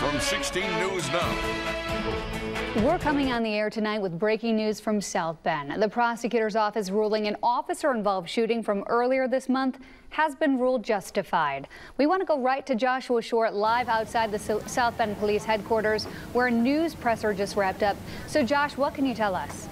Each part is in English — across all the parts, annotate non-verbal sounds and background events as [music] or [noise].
from 16 News Now. We're coming on the air tonight with breaking news from South Bend. The prosecutor's office ruling an officer-involved shooting from earlier this month has been ruled justified. We want to go right to Joshua Short live outside the South Bend Police Headquarters where a news presser just wrapped up. So Josh, what can you tell us?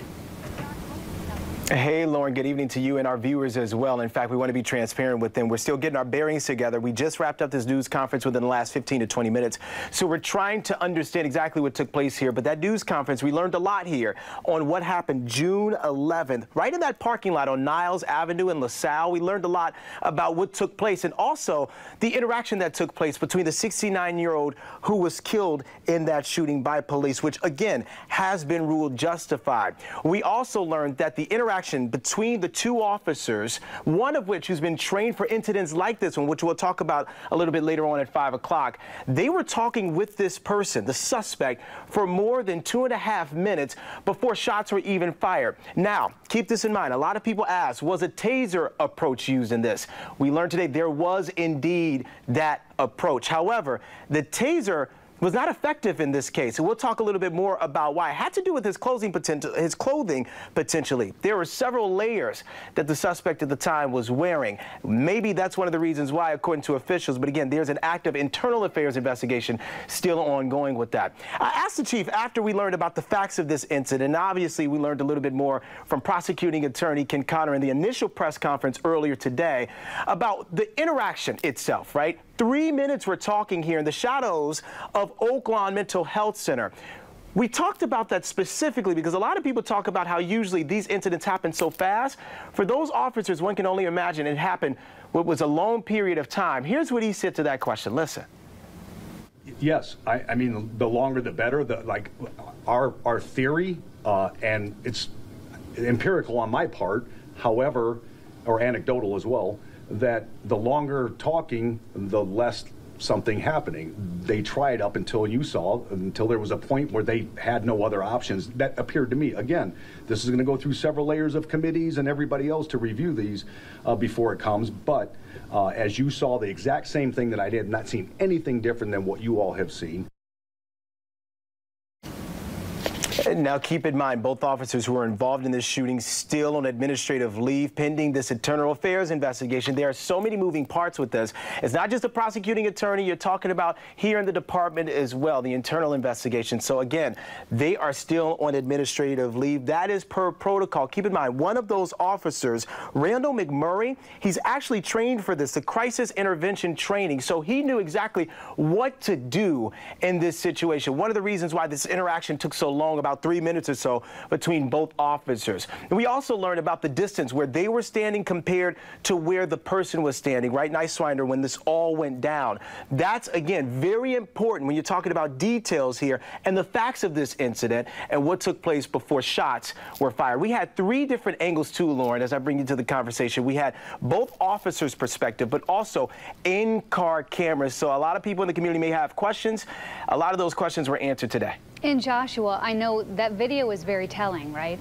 Hey, Lauren, good evening to you and our viewers as well. In fact, we want to be transparent with them. We're still getting our bearings together. We just wrapped up this news conference within the last 15 to 20 minutes. So we're trying to understand exactly what took place here. But that news conference, we learned a lot here on what happened June 11th, right in that parking lot on Niles Avenue in LaSalle. We learned a lot about what took place and also the interaction that took place between the 69-year-old who was killed in that shooting by police, which again has been ruled justified. We also learned that the interaction interaction between the two officers, one of which who's been trained for incidents like this one, which we'll talk about a little bit later on at 5 o'clock. They were talking with this person, the suspect, for more than two and a half minutes before shots were even fired. Now, keep this in mind. A lot of people ask, was a taser approach used in this? We learned today there was indeed that approach. However, the taser was not effective in this case. And we'll talk a little bit more about why. It had to do with his clothing potential, his clothing potentially. There were several layers that the suspect at the time was wearing. Maybe that's one of the reasons why, according to officials. But again, there's an active internal affairs investigation still ongoing with that. I asked the chief after we learned about the facts of this incident. and Obviously, we learned a little bit more from prosecuting attorney Ken Cotter in the initial press conference earlier today about the interaction itself, right? Three minutes we're talking here in the shadows of Oaklawn Mental Health Center. We talked about that specifically because a lot of people talk about how usually these incidents happen so fast. For those officers, one can only imagine it happened what was a long period of time. Here's what he said to that question. Listen. Yes, I, I mean the longer the better. The like our our theory, uh, and it's empirical on my part. However, or anecdotal as well that the longer talking, the less something happening. They tried up until you saw, until there was a point where they had no other options. That appeared to me. Again, this is going to go through several layers of committees and everybody else to review these uh, before it comes. But uh, as you saw, the exact same thing that I did, not seen anything different than what you all have seen. [laughs] Now, keep in mind, both officers who were involved in this shooting still on administrative leave pending this internal affairs investigation. There are so many moving parts with this. It's not just the prosecuting attorney you're talking about here in the department as well, the internal investigation. So again, they are still on administrative leave. That is per protocol. Keep in mind, one of those officers, Randall McMurray, he's actually trained for this, the crisis intervention training. So he knew exactly what to do in this situation. One of the reasons why this interaction took so long about three minutes or so between both officers. And we also learned about the distance where they were standing compared to where the person was standing, right, Niswander, when this all went down. That's, again, very important when you're talking about details here and the facts of this incident and what took place before shots were fired. We had three different angles, too, Lauren, as I bring you to the conversation. We had both officers' perspective, but also in-car cameras. So a lot of people in the community may have questions. A lot of those questions were answered today. In Joshua, I know that video is very telling, right?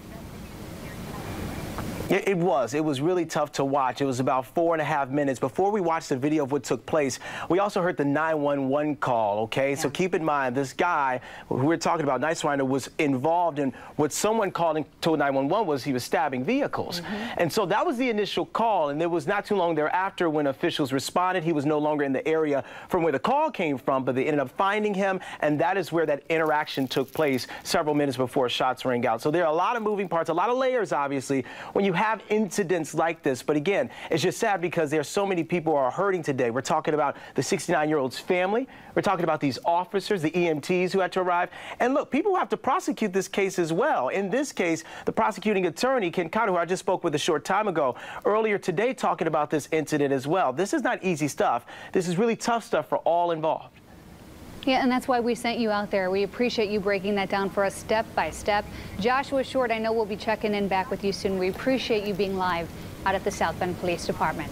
It, was. It was really tough to watch. It was about four and a half minutes. Before we watched the video of what took place, we also heard the 911 call, okay? Yeah. So keep in mind, this guy who we're talking about, Niswander, was involved in what someone called and told 911 was he was stabbing vehicles. Mm -hmm. And so that was the initial call, and it was not too long thereafter when officials responded. He was no longer in the area from where the call came from, but they ended up finding him, and that is where that interaction took place several minutes before shots rang out. So there are a lot of moving parts, a lot of layers, obviously, when you have incidents like this. But again, it's just sad because there's so many people who are hurting today. We're talking about the 69-year-old's family. We're talking about these officers, the EMTs who had to arrive. And look, people have to prosecute this case as well. In this case, the prosecuting attorney, Ken Cotter, who I just spoke with a short time ago, earlier today talking about this incident as well. This is not easy stuff. This is really tough stuff for all involved. Yeah, and that's why we sent you out there. We appreciate you breaking that down for us step by step. Joshua Short, I know we'll be checking in back with you soon. We appreciate you being live out at the South Bend Police Department.